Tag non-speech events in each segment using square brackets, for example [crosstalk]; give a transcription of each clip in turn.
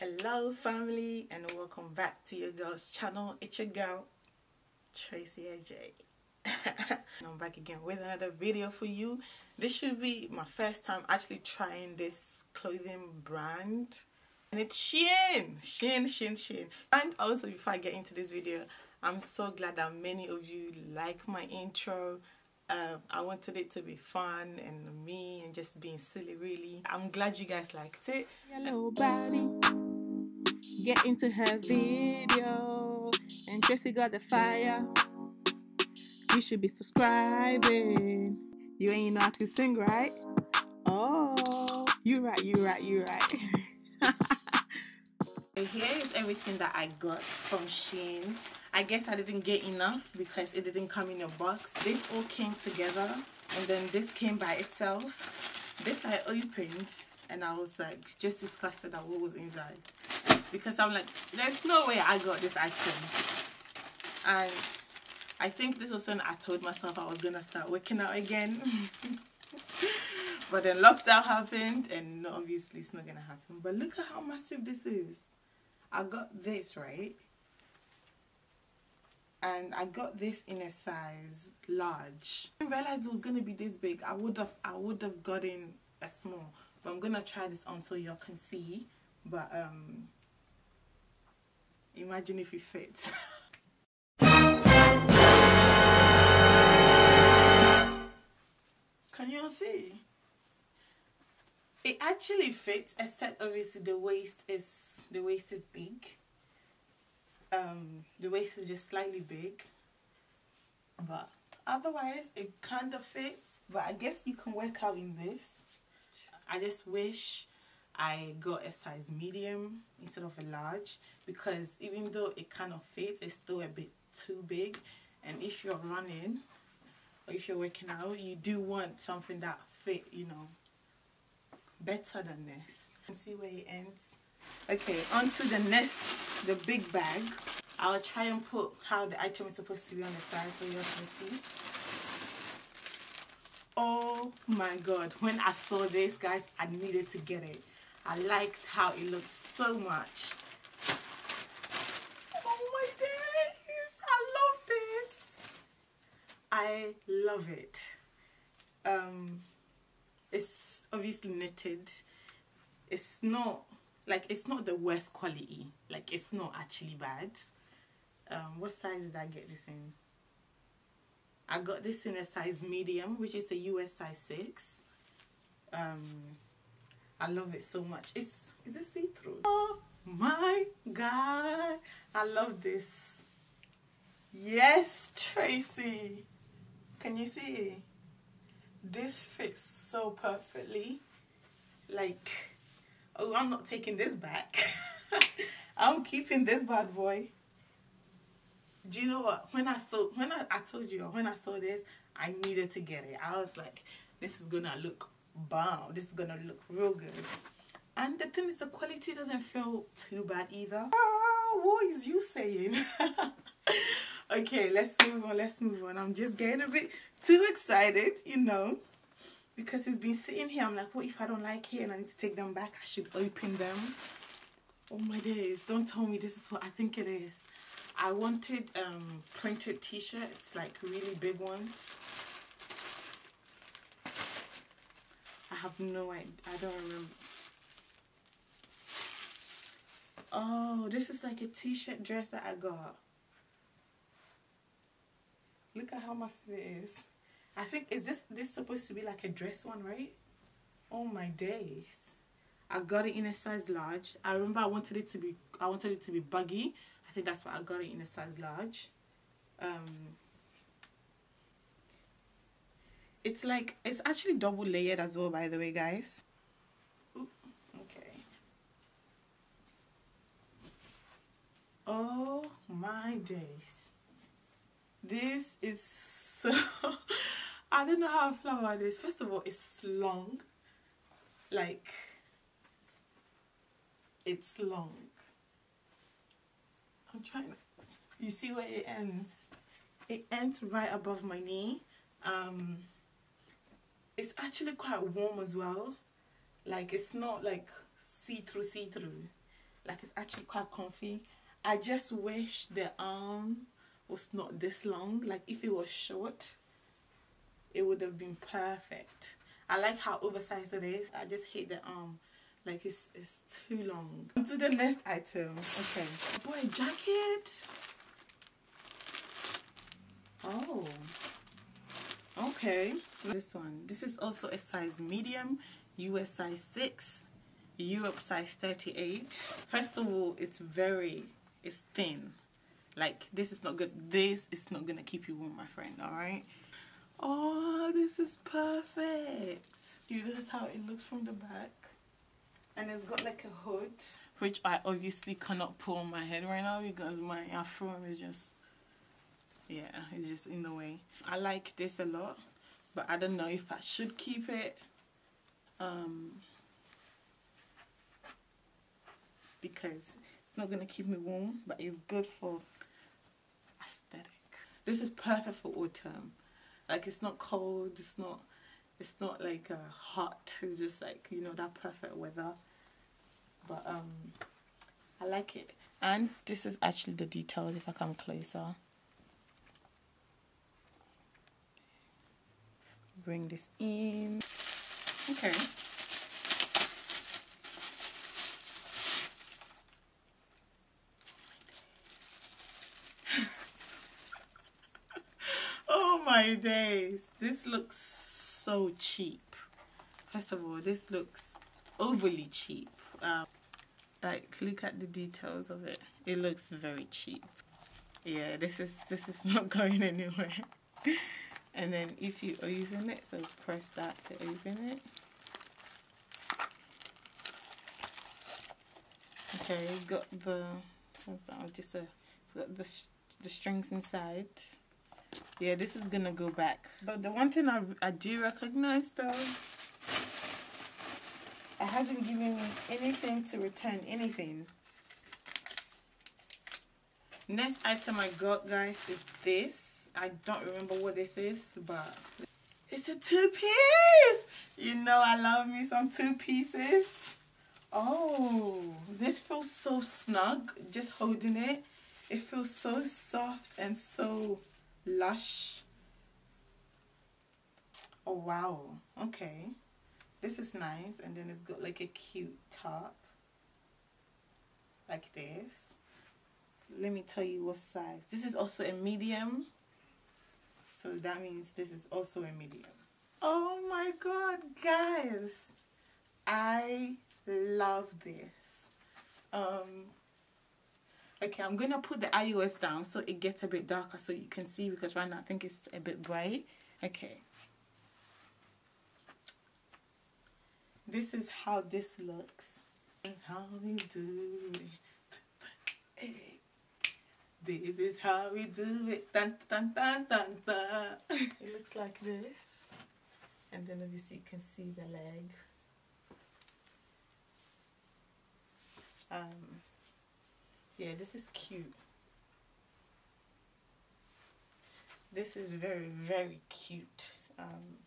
hello family and welcome back to your girl's channel. It's your girl tracy Adjei [laughs] i'm back again with another video for you. This should be my first time actually trying this clothing brand. And it's Shein Shein Shein Shein. And also before I get into this video I'm so glad that many of you like my intro. Uh, I wanted it to be fun and me and just being silly really. I'm glad you guys liked it. Hello buddy get into her video and Tracy got the fire. You should be subscribing. You ain't know how to sing right? Oh you right you right you right. [laughs] Here is everything that I got from Shein. I guess I didn't get enough because it didn't come in a box. This all came together and then this came by itself. This I opened and I was like just disgusted at what was inside because I'm like there's no way I got this item and I think this was when I told myself I was gonna start working out again. [laughs] But then lockdown happened and obviously it's not gonna happen. But look at how massive this is. I got this right? And I got this in a size large. I didn't realize it was gonna be this big. I would have I would have gotten a small but I'm gonna try this on so y'all can see. But um imagine if it fits. [laughs] Can you all see? It actually fits except obviously the waist is the waist is big. Um the waist is just slightly big. But otherwise it kind of fits. But i guess you can work out in this. I just wish i got a size medium instead of a large because even though it kind of fits it's still a bit too big. And if you're running or if you're working out you do want something that fit you know better than this. And see where it ends. Okay on to the next the big bag. I'll try and put how the item is supposed to be on the side so you can see. Oh my god when i saw this guys i needed to get it i liked how it looked so much. Oh my days i love this. I love it. Um it's obviously knitted. It's not like it's not the worst quality. Like it's not actually bad. Um what size did i get this in? I got this in a size medium which is a us size 6 um i love it so much. It's is it see-through oh my god. I love this. Yes tracy. Can you see this fits so perfectly. Like oh i'm not taking this back. [laughs] I'm keeping this bad boy. Do you know what? When i saw when I, I told you when i saw this i needed to get it. I was like this is gonna look bomb this is gonna look real good. And the thing is the quality doesn't feel too bad either. Oh, what is you saying? [laughs] Okay let's move on let's move on. I'm just getting a bit too excited you know because it's been sitting here. I'm like what if i don't like it and i need to take them back? I should open them. Oh my days don't tell me this is what i think it is. I wanted um printed t-shirts like really big ones i have no idea i don't remember oh this is like a t-shirt dress that i got Look at how massive it is. I think is this this supposed to be like a dress one, right? Oh my days. I got it in a size large. I remember I wanted it to be I wanted it to be buggy. I think that's why I got it in a size large. Um It's like it's actually double layered as well by the way, guys. Okay. Oh my days this is so [laughs] I don't know how I feel about this. First of all, it's long. Like it's long. I'm trying you see where it ends? It ends right above my knee. Um it's actually quite warm as well. Like it's not like see-through see-through. like it's actually quite comfy. I just wish the arm was not this long. Like if it was short it would have been perfect. I like how oversized it is. I just hate the arm. Like it's it's too long. To the next item. Okay. Boy jacket. Oh okay. This one. This is also a size medium US size 6 Europe size 38 first of all it's very it's thin. Like this is not good this is not gonna keep you warm my friend all right? Oh this is perfect. You this is how it looks from the back? And it's got like a hood which I obviously cannot put on my head right now because my afro is just yeah it's just in the way. I like this a lot but I don't know if I should keep it um, because it's not gonna keep me warm but it's good for aesthetic. This is perfect for autumn. Like it's not cold it's not it's not like uh, hot. It's just like you know that perfect weather. But um I like it. And this is actually the details if I come closer bring this in. Okay. [laughs] Oh my days. This looks so cheap. First of all this looks overly cheap. Um, like look at the details of it. It looks very cheap. Yeah this is this is [laughs] not going anywhere and then if you open it so press that to open it okay got the just a got the, the strings inside yeah this is gonna go back but the one thing I, I do recognize though I haven't given me anything to return anything. Next item I got, guys, is this. I don't remember what this is, but it's a two-piece. You know I love me some two pieces. Oh, this feels so snug, just holding it. It feels so soft and so lush. Oh, wow. Okay this is nice and then it's got like a cute top like this let me tell you what size this is also a medium so that means this is also a medium. Oh my god guys. I love this. Um okay I'm gonna put the ISO down so it gets a bit darker so you can see because right now I think it's a bit bright. Okay. This is how this looks. Is how we do it. This is how we do it. Dun, dun, dun, dun, dun. It looks like this. And then obviously you can see the leg. Um, yeah, this is cute. This is very, very cute. Um,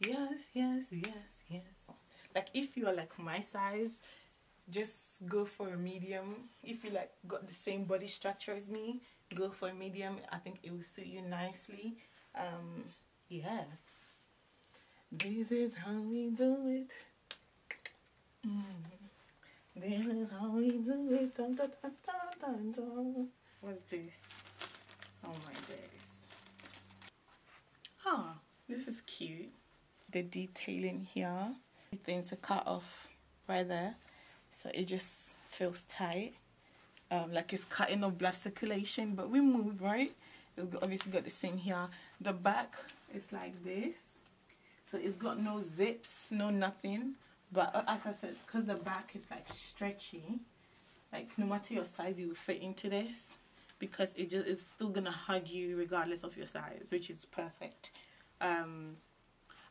yes yes yes yes like if you're like my size just go for a medium. If you like got the same body structure as me go for a medium. I think it will suit you nicely. Um yeah. This is how we do it. Mm. this is how we do it. Dun, dun, dun, what's this? Oh my days. Ah this is cute. The detailing here. Thing to cut off right there so it just feels tight. Um, like it's cutting off blood circulation but we move right? It's obviously got the same here. The back is like this. So it's got no zips no nothing. But as I said because the back is like stretchy like no matter your size you will fit into this because it just is still gonna hug you regardless of your size which is perfect. Um,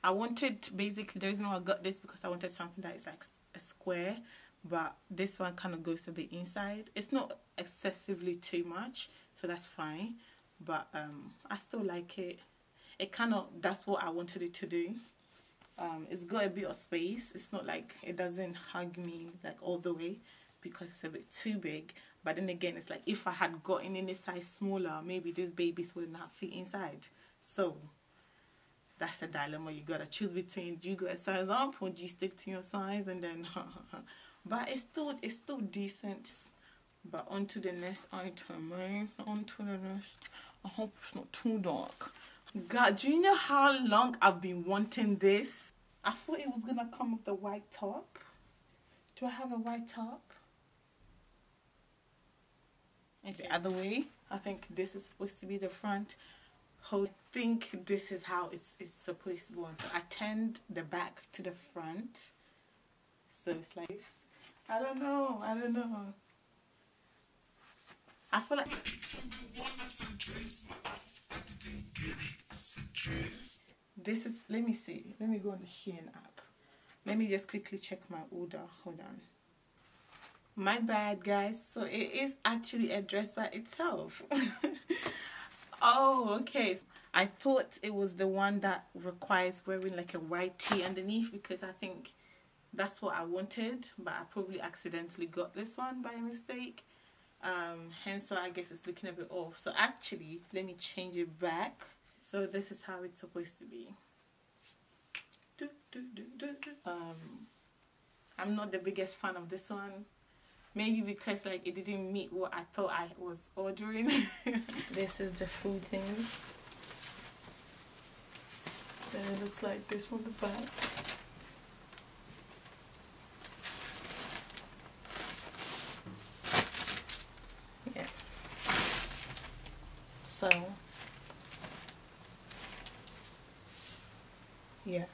I wanted basically the reason why I got this because I wanted something that is like a square but this one kind of goes a bit inside. It's not excessively too much so that's fine but um I still like it. It kind of that's what I wanted it to do. Um, it's got a bit of space. It's not like it doesn't hug me like all the way because it's a bit too big. But then again it's like if I had gotten in a size smaller maybe these babies wouldn't fit inside. So that's a dilemma you gotta choose between. Do you go a size up or do you stick to your size? And then [laughs] but it's still it's still decent but on to the next item eh? right on to the next I hope it's not too dark God, do you know how long I've been wanting this? I thought it was gonna come with the white top. Do I have a white top? Okay, other way. I think this is supposed to be the front. I think this is how it's it's supposed to go on. So I turned the back to the front. So it's like this. I don't know. I don't know. I feel like this is, let me see. Let me go on the Shein app. Let me just quickly check my order. Hold on. My bad, guys. So it is actually a dress by itself. [laughs] oh, okay. I thought it was the one that requires wearing like a white tee underneath because I think that's what I wanted. But I probably accidentally got this one by mistake. Um, hence why I guess it's looking a bit off. So actually, let me change it back so this is how it's supposed to be um i'm not the biggest fan of this one maybe because like it didn't meet what i thought i was ordering [laughs] this is the food thing then it looks like this from the back yeah so yeah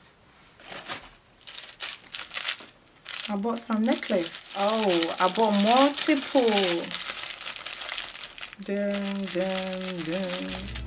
I bought some necklace oh I bought multiple dun, dun, dun.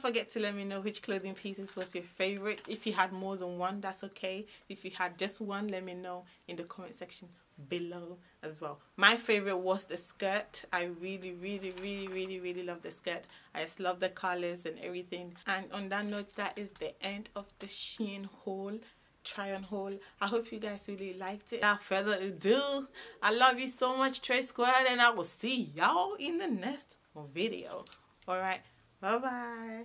Forget to let me know which clothing pieces was your favorite. If you had more than one, that's okay. If you had just one, let me know in the comment section below as well. My favorite was the skirt. I really, really, really, really, really love the skirt. I just love the colors and everything. And on that note, that is the end of the Shein haul try on haul i hope you guys really liked it without further ado i love you so much trey squad and i will see y'all in the next video all right Bye bye.